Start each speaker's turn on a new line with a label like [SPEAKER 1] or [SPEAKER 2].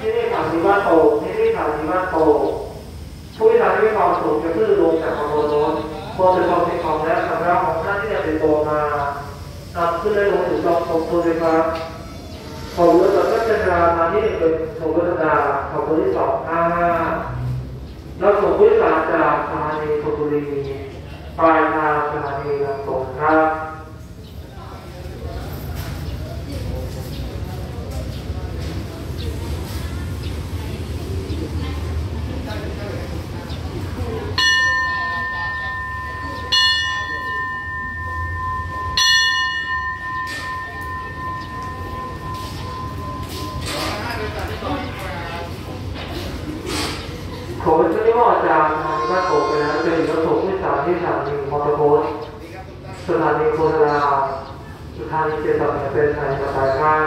[SPEAKER 1] ที่นี่ถามสีว่าโตที่นี่ถามสีว่าโตผู้ที่ทำให้ความสูงจะพื้นลงจากความโน้นพอเป็นความเป็นของแล้วสำหรับของท่าที่จะเป็นตัวมานำขึ้นได้ลงถึงจองตรงตัวเลยครับผมรู้สึกก็จตนามาที่งเป็นสมุทรดาของคนที่สองห้าแล้วสมุทรสาจากสถานีธนบุรีปลายทางสถานีลำสงข้า ผมเป็นที่ว่าอาจารย์ทางด้านโไปแล้วเจอรถถูกที่สามที่สถานีมอเตอร์โพสสถานีโพธารามสถานีเจสันเป็นสถานีสายงาน